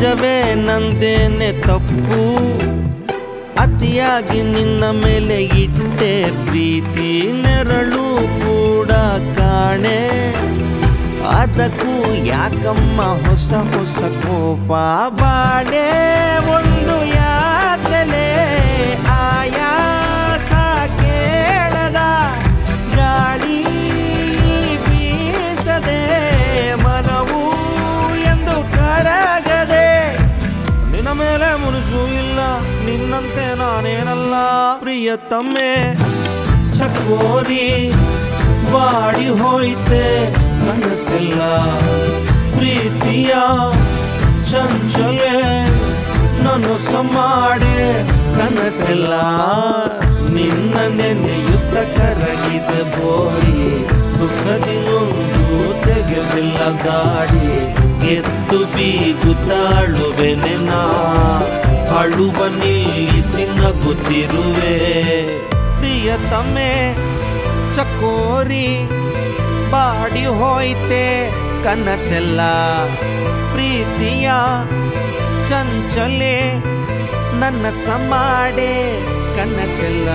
ನಿಜವೇ ನಂದೇನೆ ತಪ್ಪು? ಅತಿಯಾಗಿ ನಿನ್ನ ಮೇಲೆ ಇಟ್ಟೆ ಪ್ರೀತಿ ನೆರಳು ಕೂಡ ಕಾಣೆ. ಅದಕ್ಕೂ ಯಾಕಮ್ಮ ಹೊಸ ಹೊಸ ಕೋಪ ಬಾಡೆ ಮುನುಸು ಮುನಿಸು ಇಲ್ಲ, ನಿನ್ನಂತೆ ನಾನೇನಲ್ಲ. ಪ್ರಿಯ ತಮ್ಮೆ ಚಕೋರಿ ಬಾಡಿ ಹೋಯ್ತೆ ಮನಸ್ಸಿಲ್ಲ ಪ್ರೀತಿಯ ಚಂಚಲೆ ನಾನು ಸಮಾಡೆ ಕನಸಿಲ್ಲ. ನಿನ್ನ ನೆನೆಯುತ್ತ ಕರಗಿದ ಬೋರಿ ದುಃಖದಿನೊಂದು ತೆಗೆದಿಲ್ಲ ಗಾಡಿ. ಎದ್ದು ಬೀಗುತ್ತಾಳುವೆನೆ ನಾ. ಅಳುವ ನಿಲ್ಲಿಸಿ ನಗುತ್ತಿರುವೆ. ಪ್ರಿಯತಮೆ, ಚಕೋರಿ ಬಾಡಿ ಹೋಯ್ತೆ ಕನಸೆಲ್ಲ. ಪ್ರೀತಿಯ ಚಂಚಲೆ, ನನ್ನ ಸಮಾಡೆ ಕನಸೆಲ್ಲ.